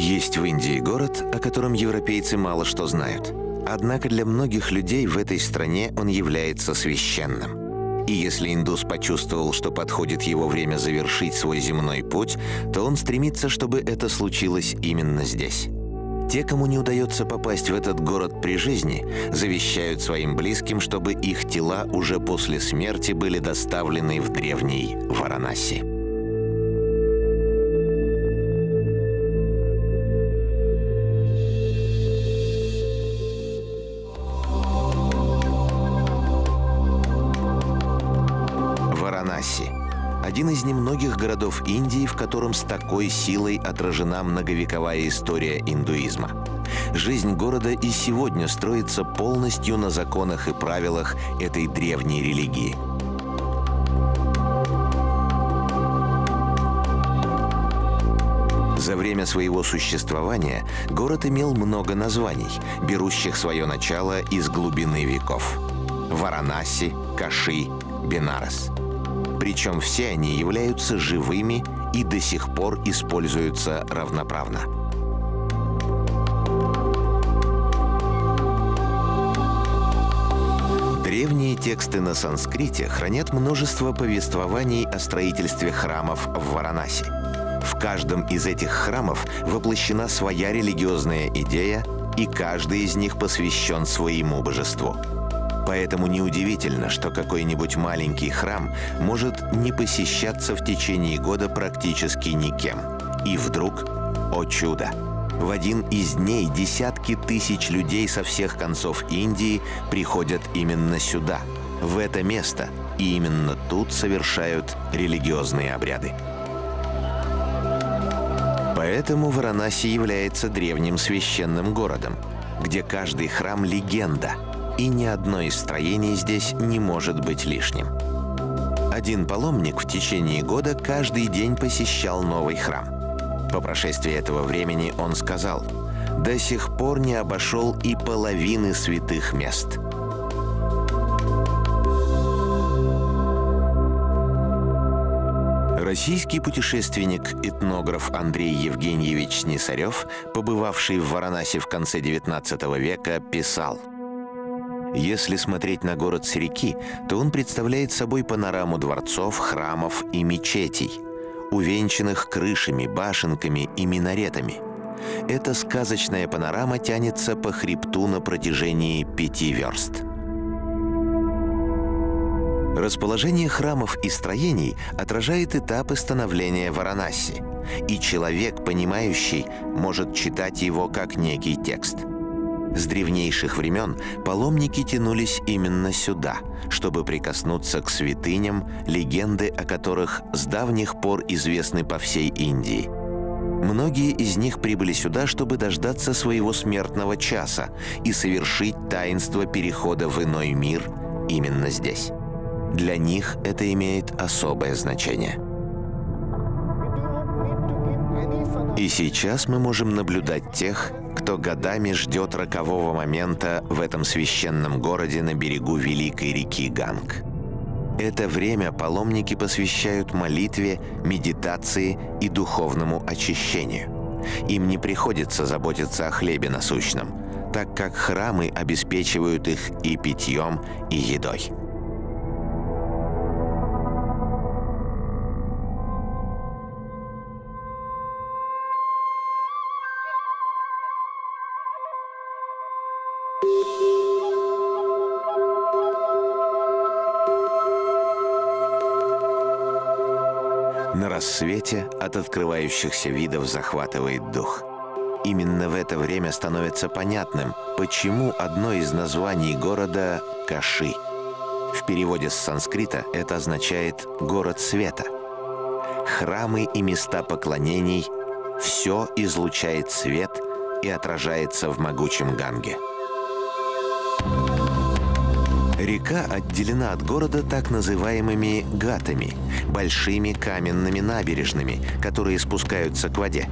Есть в Индии город, о котором европейцы мало что знают. Однако для многих людей в этой стране он является священным. И если индус почувствовал, что подходит его время завершить свой земной путь, то он стремится, чтобы это случилось именно здесь. Те, кому не удается попасть в этот город при жизни, завещают своим близким, чтобы их тела уже после смерти были доставлены в древний Варанаси. Один из немногих городов Индии, в котором с такой силой отражена многовековая история индуизма. Жизнь города и сегодня строится полностью на законах и правилах этой древней религии. За время своего существования город имел много названий, берущих свое начало из глубины веков. Варанаси, Каши, Бенарес – причем все они являются живыми и до сих пор используются равноправно. Древние тексты на санскрите хранят множество повествований о строительстве храмов в Варанаси. В каждом из этих храмов воплощена своя религиозная идея, и каждый из них посвящен своему божеству – Поэтому неудивительно, что какой-нибудь маленький храм может не посещаться в течение года практически никем. И вдруг, о чудо, в один из дней десятки тысяч людей со всех концов Индии приходят именно сюда, в это место, и именно тут совершают религиозные обряды. Поэтому Варанаси является древним священным городом, где каждый храм — легенда — и ни одно из строений здесь не может быть лишним. Один паломник в течение года каждый день посещал новый храм. По прошествии этого времени он сказал, «До сих пор не обошел и половины святых мест». Российский путешественник-этнограф Андрей Евгеньевич Снесарев, побывавший в Варанаси в конце XIX века, писал – если смотреть на город с реки, то он представляет собой панораму дворцов, храмов и мечетей, увенчанных крышами, башенками и минаретами. Эта сказочная панорама тянется по хребту на протяжении пяти верст. Расположение храмов и строений отражает этапы становления Варанаси, и человек, понимающий, может читать его как некий текст – с древнейших времен паломники тянулись именно сюда, чтобы прикоснуться к святыням, легенды о которых с давних пор известны по всей Индии. Многие из них прибыли сюда, чтобы дождаться своего смертного часа и совершить таинство перехода в иной мир именно здесь. Для них это имеет особое значение. И сейчас мы можем наблюдать тех, кто годами ждет рокового момента в этом священном городе на берегу великой реки Ганг. Это время паломники посвящают молитве, медитации и духовному очищению. Им не приходится заботиться о хлебе насущном, так как храмы обеспечивают их и питьем, и едой. Рассвете от открывающихся видов захватывает дух. Именно в это время становится понятным, почему одно из названий города – Каши. В переводе с санскрита это означает «город света». Храмы и места поклонений – все излучает свет и отражается в могучем Ганге – Река отделена от города так называемыми гатами – большими каменными набережными, которые спускаются к воде.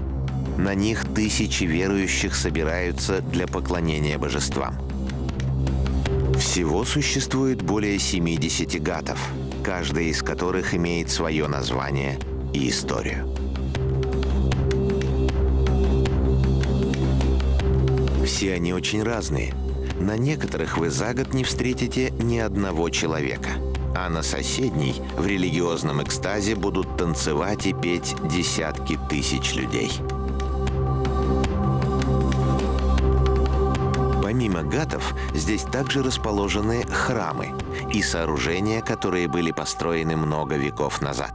На них тысячи верующих собираются для поклонения божествам. Всего существует более 70 гатов, каждая из которых имеет свое название и историю. Все они очень разные. На некоторых вы за год не встретите ни одного человека. А на соседней в религиозном экстазе будут танцевать и петь десятки тысяч людей. Помимо гатов, здесь также расположены храмы и сооружения, которые были построены много веков назад.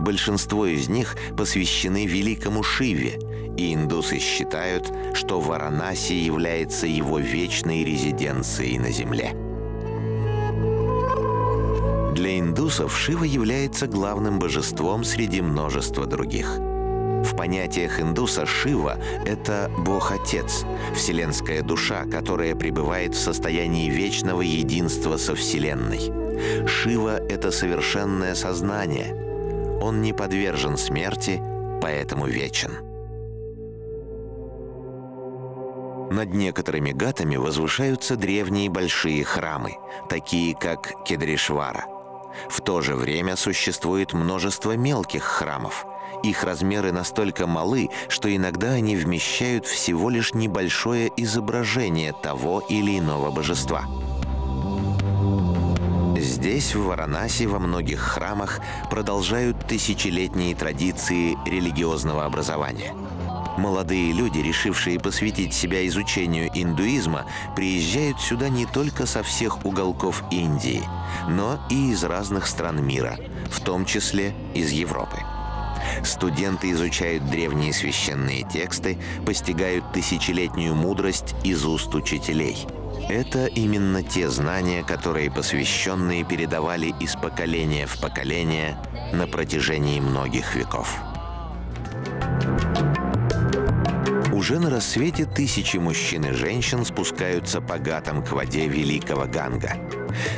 Большинство из них посвящены великому Шиве, и индусы считают, что Варанаси является его вечной резиденцией на земле. Для индусов Шива является главным божеством среди множества других – в понятиях индуса Шива — это Бог-Отец, вселенская душа, которая пребывает в состоянии вечного единства со Вселенной. Шива — это совершенное сознание. Он не подвержен смерти, поэтому вечен. Над некоторыми гатами возвышаются древние большие храмы, такие как Кедришвара. В то же время существует множество мелких храмов — их размеры настолько малы, что иногда они вмещают всего лишь небольшое изображение того или иного божества. Здесь, в Варанаси, во многих храмах продолжают тысячелетние традиции религиозного образования. Молодые люди, решившие посвятить себя изучению индуизма, приезжают сюда не только со всех уголков Индии, но и из разных стран мира, в том числе из Европы. Студенты изучают древние священные тексты, постигают тысячелетнюю мудрость из уст учителей. Это именно те знания, которые посвященные передавали из поколения в поколение на протяжении многих веков. Уже на рассвете тысячи мужчин и женщин спускаются по гатам к воде Великого Ганга.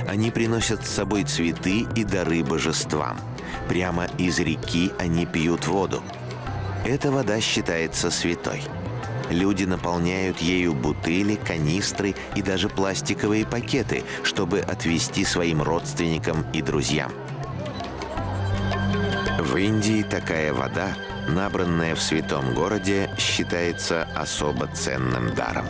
Они приносят с собой цветы и дары божествам – Прямо из реки они пьют воду. Эта вода считается святой. Люди наполняют ею бутыли, канистры и даже пластиковые пакеты, чтобы отвезти своим родственникам и друзьям. В Индии такая вода, набранная в святом городе, считается особо ценным даром.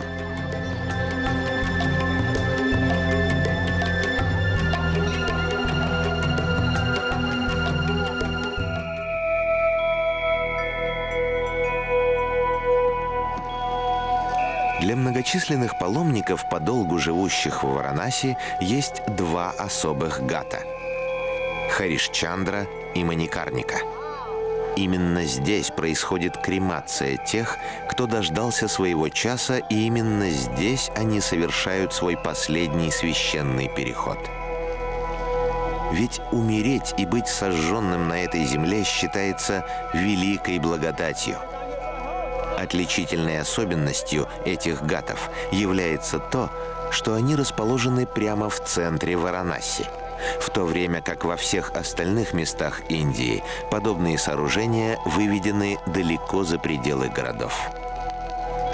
Для многочисленных паломников, подолгу живущих в Варанаси, есть два особых гата – Харишчандра и Маникарника. Именно здесь происходит кремация тех, кто дождался своего часа, и именно здесь они совершают свой последний священный переход. Ведь умереть и быть сожженным на этой земле считается великой благодатью – Отличительной особенностью этих гатов является то, что они расположены прямо в центре Варанаси, в то время как во всех остальных местах Индии подобные сооружения выведены далеко за пределы городов.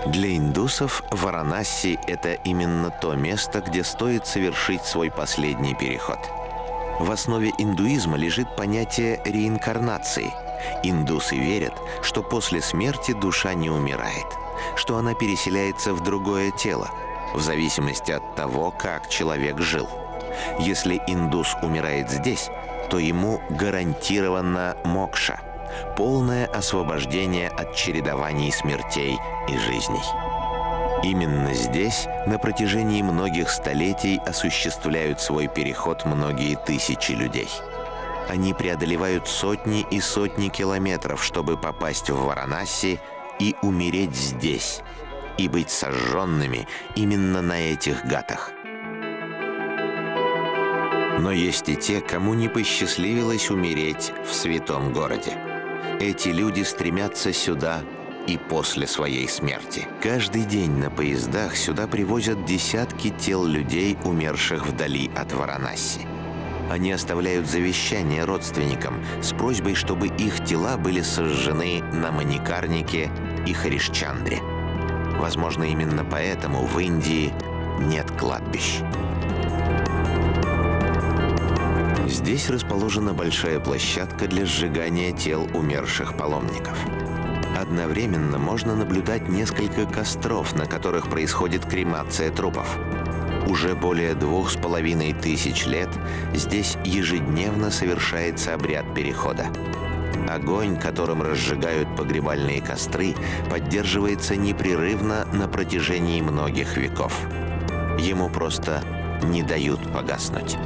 Для индусов Варанаси – это именно то место, где стоит совершить свой последний переход. В основе индуизма лежит понятие реинкарнации – Индусы верят, что после смерти душа не умирает, что она переселяется в другое тело, в зависимости от того, как человек жил. Если индус умирает здесь, то ему гарантировано мокша – полное освобождение от чередований смертей и жизней. Именно здесь на протяжении многих столетий осуществляют свой переход многие тысячи людей – они преодолевают сотни и сотни километров, чтобы попасть в Варанаси и умереть здесь, и быть сожженными именно на этих гатах. Но есть и те, кому не посчастливилось умереть в святом городе. Эти люди стремятся сюда и после своей смерти. Каждый день на поездах сюда привозят десятки тел людей, умерших вдали от Варанаси. Они оставляют завещание родственникам с просьбой, чтобы их тела были сожжены на Маникарнике и Харишчандре. Возможно, именно поэтому в Индии нет кладбищ. Здесь расположена большая площадка для сжигания тел умерших паломников. Одновременно можно наблюдать несколько костров, на которых происходит кремация трупов. Уже более двух с половиной тысяч лет здесь ежедневно совершается обряд перехода. Огонь, которым разжигают погребальные костры, поддерживается непрерывно на протяжении многих веков. Ему просто не дают погаснуть.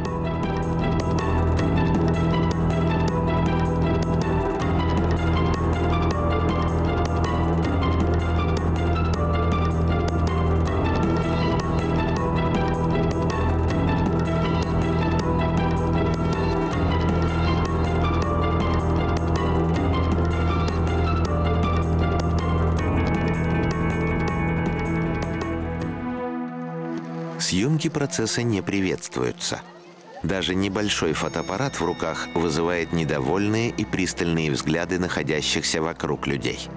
Съемки процесса не приветствуются. Даже небольшой фотоаппарат в руках вызывает недовольные и пристальные взгляды находящихся вокруг людей.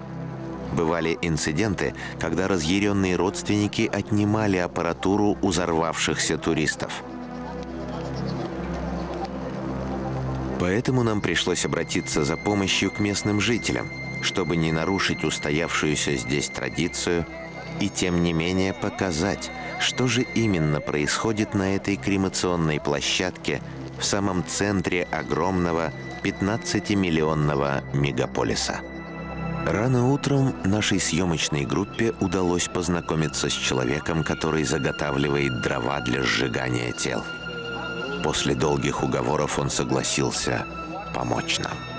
Бывали инциденты, когда разъяренные родственники отнимали аппаратуру у взорвавшихся туристов. Поэтому нам пришлось обратиться за помощью к местным жителям, чтобы не нарушить устоявшуюся здесь традицию и тем не менее показать, что же именно происходит на этой кремационной площадке в самом центре огромного 15-миллионного мегаполиса? Рано утром нашей съемочной группе удалось познакомиться с человеком, который заготавливает дрова для сжигания тел. После долгих уговоров он согласился помочь нам.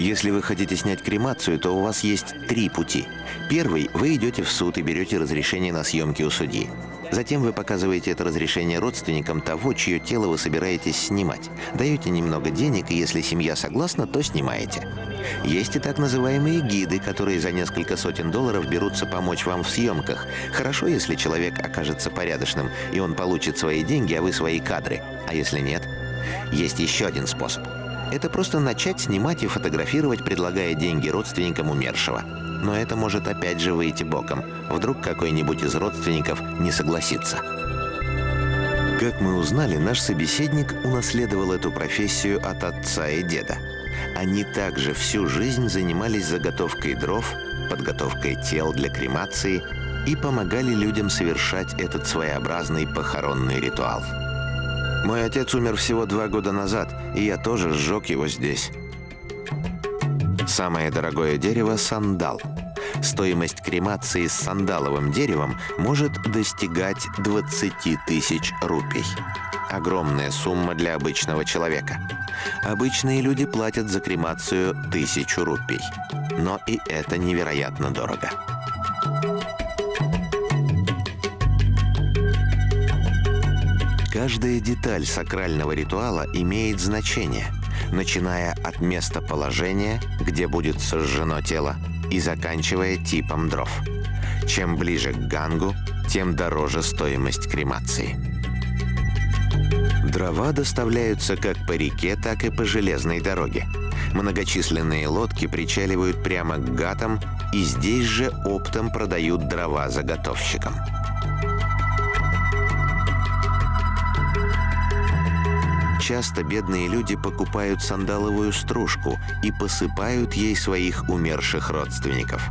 Если вы хотите снять кремацию, то у вас есть три пути. Первый – вы идете в суд и берете разрешение на съемки у судьи. Затем вы показываете это разрешение родственникам того, чье тело вы собираетесь снимать. Даете немного денег, и если семья согласна, то снимаете. Есть и так называемые гиды, которые за несколько сотен долларов берутся помочь вам в съемках. Хорошо, если человек окажется порядочным, и он получит свои деньги, а вы свои кадры. А если нет? Есть еще один способ – это просто начать снимать и фотографировать, предлагая деньги родственникам умершего. Но это может опять же выйти боком. Вдруг какой-нибудь из родственников не согласится. Как мы узнали, наш собеседник унаследовал эту профессию от отца и деда. Они также всю жизнь занимались заготовкой дров, подготовкой тел для кремации и помогали людям совершать этот своеобразный похоронный ритуал. Мой отец умер всего два года назад, и я тоже сжег его здесь. Самое дорогое дерево – сандал. Стоимость кремации с сандаловым деревом может достигать 20 тысяч рупий. Огромная сумма для обычного человека. Обычные люди платят за кремацию тысячу рупий. Но и это невероятно дорого. Каждая деталь сакрального ритуала имеет значение, начиная от местоположения, где будет сожжено тело, и заканчивая типом дров. Чем ближе к гангу, тем дороже стоимость кремации. Дрова доставляются как по реке, так и по железной дороге. Многочисленные лодки причаливают прямо к гатам и здесь же оптом продают дрова заготовщикам. Часто бедные люди покупают сандаловую стружку и посыпают ей своих умерших родственников.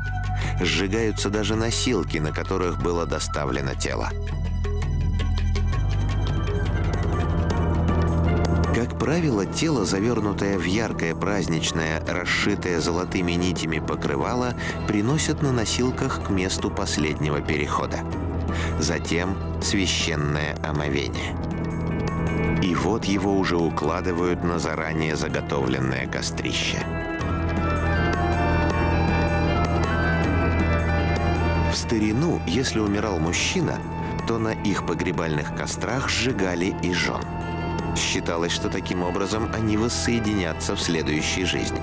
Сжигаются даже носилки, на которых было доставлено тело. Как правило, тело, завернутое в яркое праздничное, расшитое золотыми нитями покрывало, приносят на носилках к месту последнего перехода. Затем священное омовение – и вот его уже укладывают на заранее заготовленное кострище. В старину, если умирал мужчина, то на их погребальных кострах сжигали и жен. Считалось, что таким образом они воссоединятся в следующей жизни.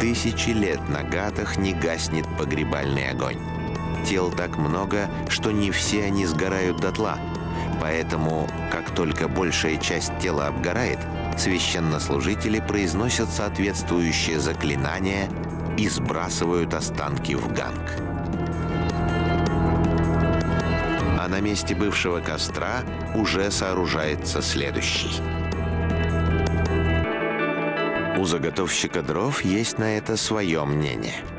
Тысячи лет на гатах не гаснет погребальный огонь. Тел так много, что не все они сгорают дотла – Поэтому, как только большая часть тела обгорает, священнослужители произносят соответствующее заклинание и сбрасывают останки в ганг. А на месте бывшего костра уже сооружается следующий. У заготовщика дров есть на это свое мнение –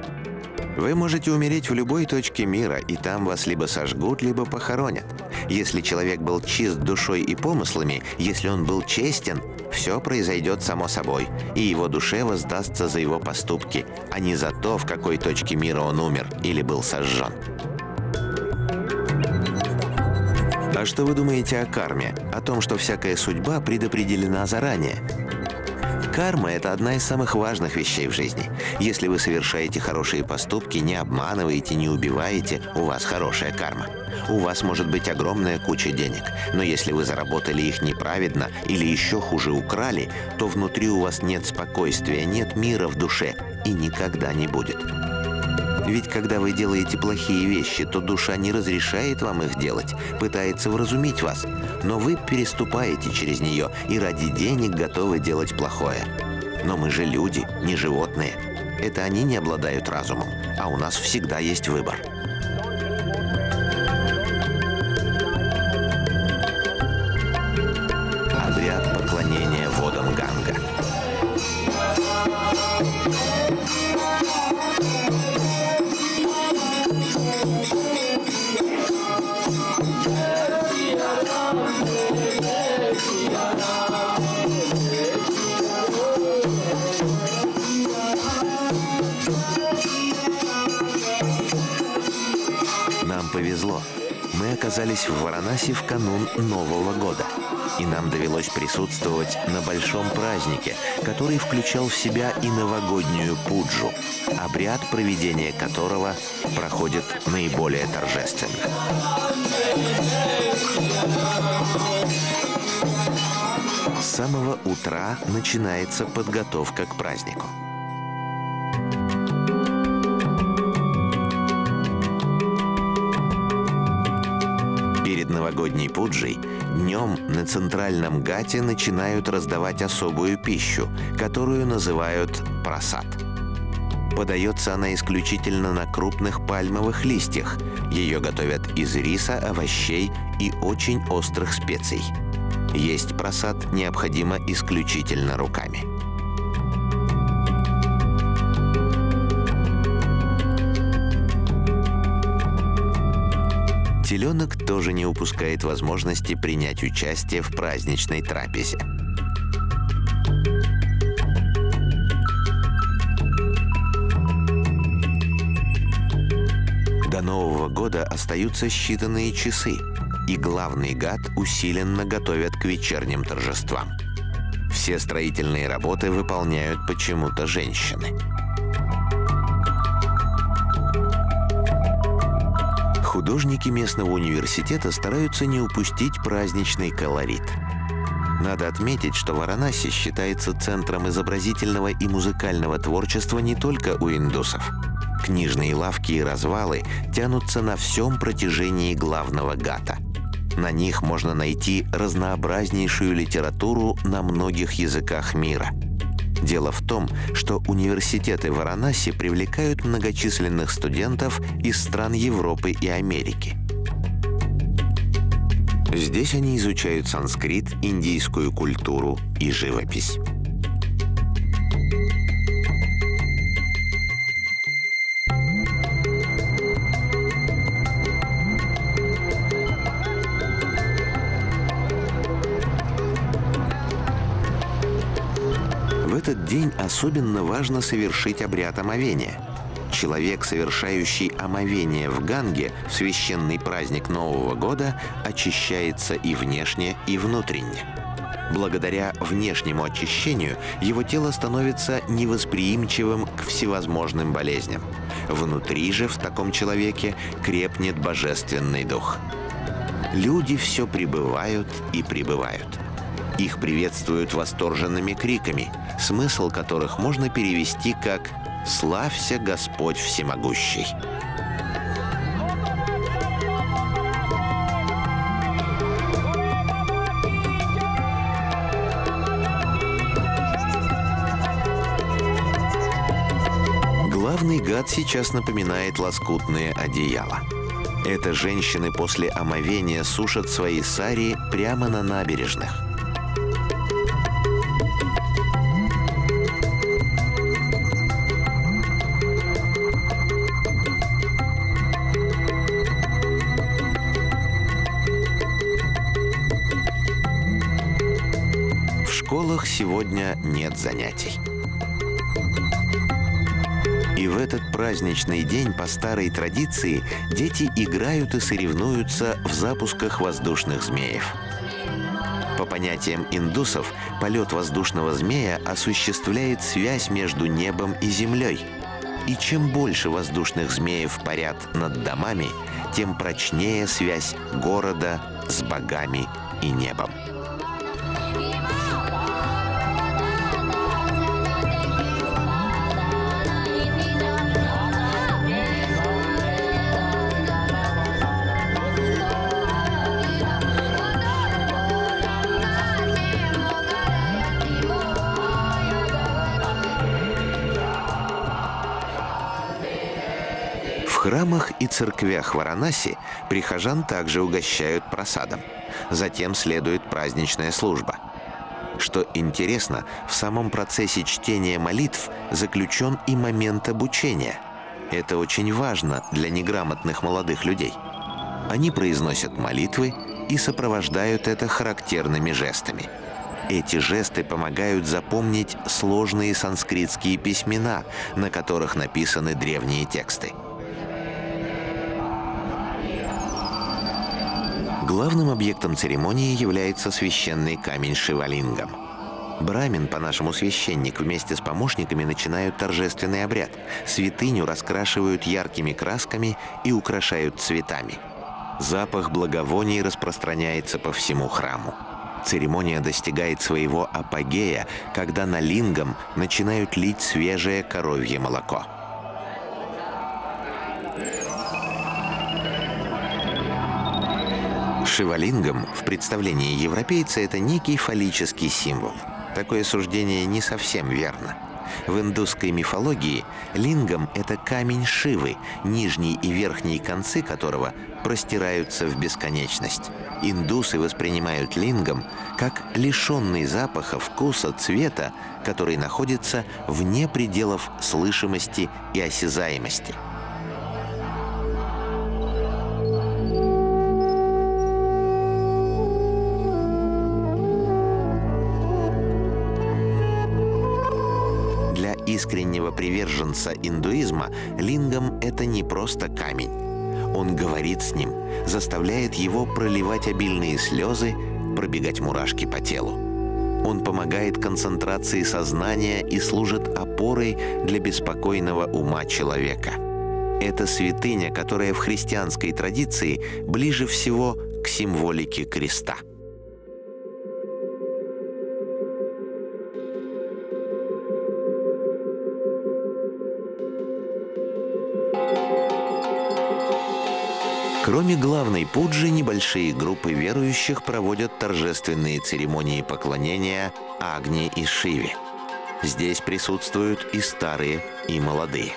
Вы можете умереть в любой точке мира, и там вас либо сожгут, либо похоронят. Если человек был чист душой и помыслами, если он был честен, все произойдет само собой, и его душе воздастся за его поступки, а не за то, в какой точке мира он умер или был сожжен. А что вы думаете о карме? О том, что всякая судьба предопределена заранее? Карма – это одна из самых важных вещей в жизни. Если вы совершаете хорошие поступки, не обманываете, не убиваете, у вас хорошая карма. У вас может быть огромная куча денег, но если вы заработали их неправедно или еще хуже украли, то внутри у вас нет спокойствия, нет мира в душе и никогда не будет. Ведь когда вы делаете плохие вещи, то душа не разрешает вам их делать, пытается вразумить вас. Но вы переступаете через нее и ради денег готовы делать плохое. Но мы же люди, не животные. Это они не обладают разумом, а у нас всегда есть выбор. Повезло. Мы оказались в Варанаси в канун Нового года. И нам довелось присутствовать на большом празднике, который включал в себя и новогоднюю пуджу, обряд проведения которого проходит наиболее торжественно. С самого утра начинается подготовка к празднику. Новогодней пуджей, днем на центральном гате начинают раздавать особую пищу, которую называют просад. Подается она исключительно на крупных пальмовых листьях. Ее готовят из риса, овощей и очень острых специй. Есть просад необходимо исключительно руками. Теленок тоже не упускает возможности принять участие в праздничной трапезе. До Нового года остаются считанные часы, и главный гад усиленно готовят к вечерним торжествам. Все строительные работы выполняют почему-то женщины – Художники местного университета стараются не упустить праздничный колорит. Надо отметить, что Варанаси считается центром изобразительного и музыкального творчества не только у индусов. Книжные лавки и развалы тянутся на всем протяжении главного гата. На них можно найти разнообразнейшую литературу на многих языках мира – Дело в том, что университеты Варанаси привлекают многочисленных студентов из стран Европы и Америки. Здесь они изучают санскрит, индийскую культуру и живопись. День особенно важно совершить обряд омовения. Человек, совершающий омовение в Ганге в священный праздник Нового года, очищается и внешне, и внутренне. Благодаря внешнему очищению его тело становится невосприимчивым к всевозможным болезням. Внутри же в таком человеке крепнет божественный дух. Люди все пребывают и пребывают – их приветствуют восторженными криками, смысл которых можно перевести как «Славься Господь Всемогущий». Главный гад сейчас напоминает лоскутные одеяла. Это женщины после омовения сушат свои сари прямо на набережных. Сегодня нет занятий. И в этот праздничный день по старой традиции дети играют и соревнуются в запусках воздушных змеев. По понятиям индусов, полет воздушного змея осуществляет связь между небом и землей. И чем больше воздушных змеев парят над домами, тем прочнее связь города с богами и небом. Храмах и церквях Варанаси прихожан также угощают просадом. Затем следует праздничная служба. Что интересно, в самом процессе чтения молитв заключен и момент обучения. Это очень важно для неграмотных молодых людей. Они произносят молитвы и сопровождают это характерными жестами. Эти жесты помогают запомнить сложные санскритские письмена, на которых написаны древние тексты – Главным объектом церемонии является священный камень Шивалингам. Брамин, по-нашему священник, вместе с помощниками начинают торжественный обряд. Святыню раскрашивают яркими красками и украшают цветами. Запах благовоний распространяется по всему храму. Церемония достигает своего апогея, когда на лингам начинают лить свежее коровье молоко – Шивалингом в представлении европейца это некий фаллический символ. Такое суждение не совсем верно. В индусской мифологии лингам – это камень Шивы, нижний и верхние концы которого простираются в бесконечность. Индусы воспринимают лингам как лишенный запаха, вкуса, цвета, который находится вне пределов слышимости и осязаемости – искреннего приверженца индуизма лингам это не просто камень. Он говорит с ним, заставляет его проливать обильные слезы, пробегать мурашки по телу. Он помогает концентрации сознания и служит опорой для беспокойного ума человека. Это святыня, которая в христианской традиции ближе всего к символике креста. Кроме главной пуджи, небольшие группы верующих проводят торжественные церемонии поклонения Агни и Шиве. Здесь присутствуют и старые, и молодые.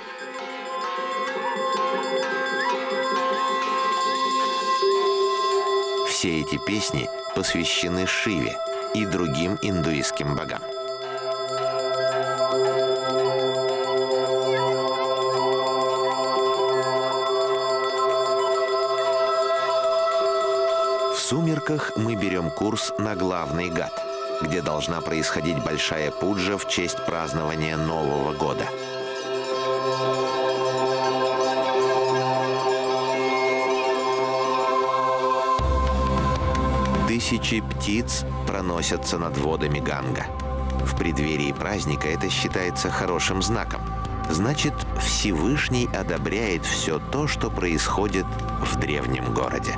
Все эти песни посвящены Шиве и другим индуистским богам. Сумерках мы берем курс на главный гад, где должна происходить большая пуджа в честь празднования Нового года. Тысячи птиц проносятся над водами Ганга. В преддверии праздника это считается хорошим знаком. Значит, Всевышний одобряет все то, что происходит в древнем городе.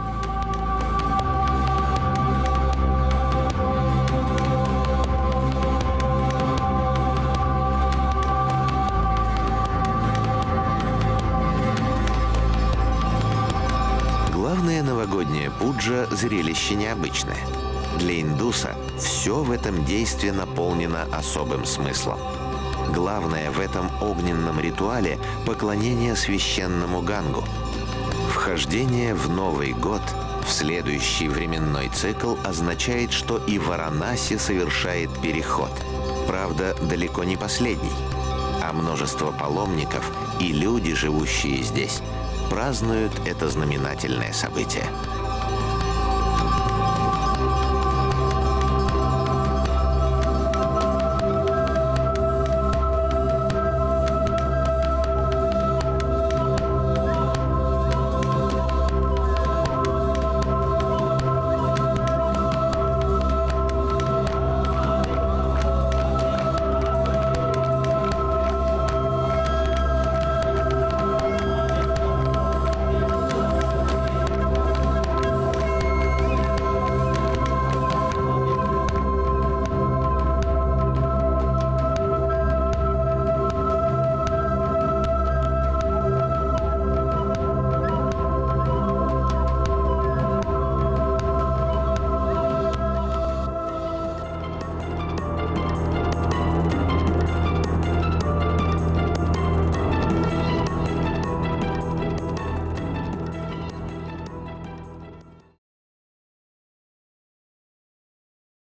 Пуджа – зрелище необычное. Для индуса все в этом действии наполнено особым смыслом. Главное в этом огненном ритуале – поклонение священному гангу. Вхождение в Новый год в следующий временной цикл означает, что и Варанаси совершает переход. Правда, далеко не последний. А множество паломников и люди, живущие здесь, празднуют это знаменательное событие.